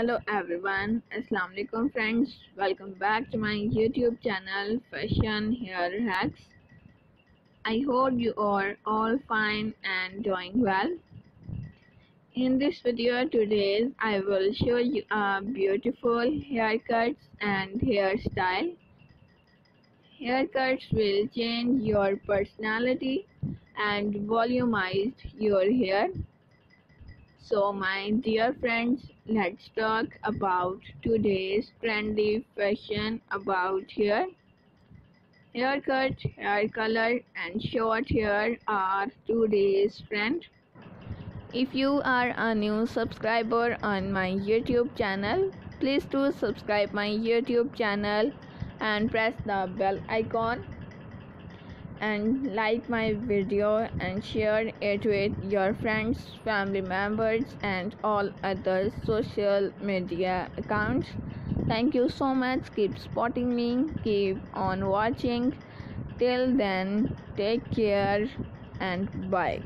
Hello everyone, Assalamu alaikum friends. Welcome back to my YouTube channel Fashion Hair Hacks. I hope you are all fine and doing well. In this video today I will show you a beautiful haircuts and hairstyle. Haircuts will change your personality and volumize your hair. So my dear friends, let's talk about today's trendy fashion about here, hair. Haircut, hair color and short hair are today's trend. If you are a new subscriber on my YouTube channel, please do subscribe my YouTube channel and press the bell icon and like my video and share it with your friends, family members, and all other social media accounts. Thank you so much. Keep supporting me. Keep on watching. Till then, take care and bye.